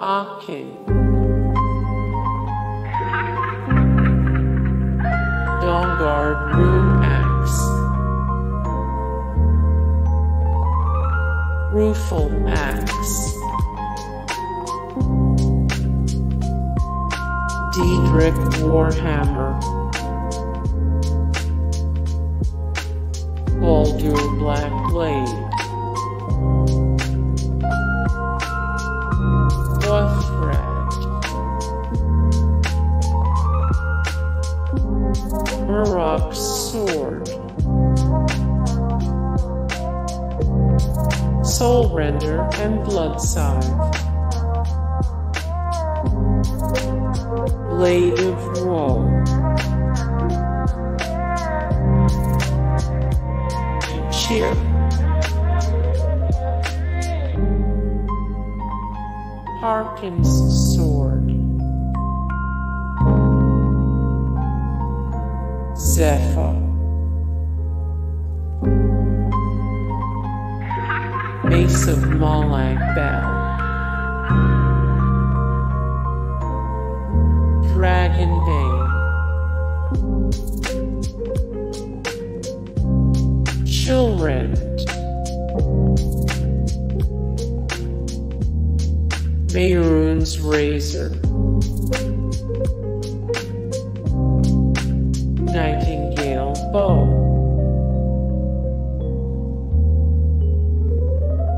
Okin. Dawnguard Rune Axe. Rueful Axe. Daedric Warhammer. Gauldur Black Blade. Miraak's Sword. Soul Render and Blood Scythe. Blade of Woe. Cheer. Harkon's Zephyr. Mace of Molag Bal. Dragon Bane. Chillrend. Mehrunes Razor.